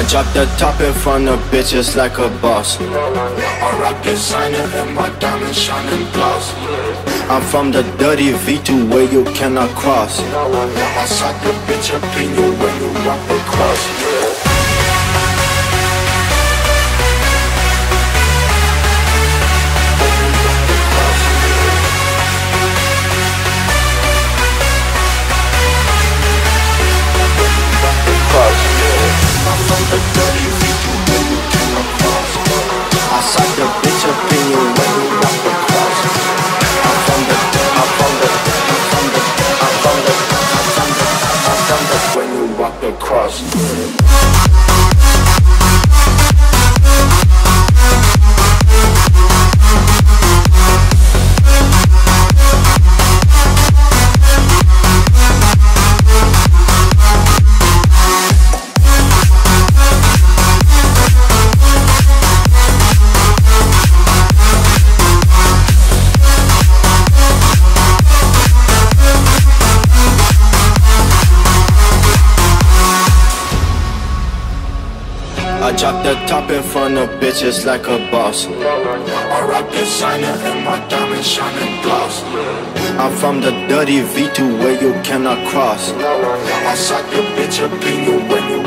I drop the top in front of bitches like a boss. I rock designer and my diamonds shining gloss. I'm from the dirty V2 where you cannot cross. I suck the bitch up in you when you rock the cross. You walk across. I drop the top in front of bitches like a boss. I rock designer and my diamonds shining gloss. I'm from the dirty V2 where you cannot cross. I suck the bitch up in you when you.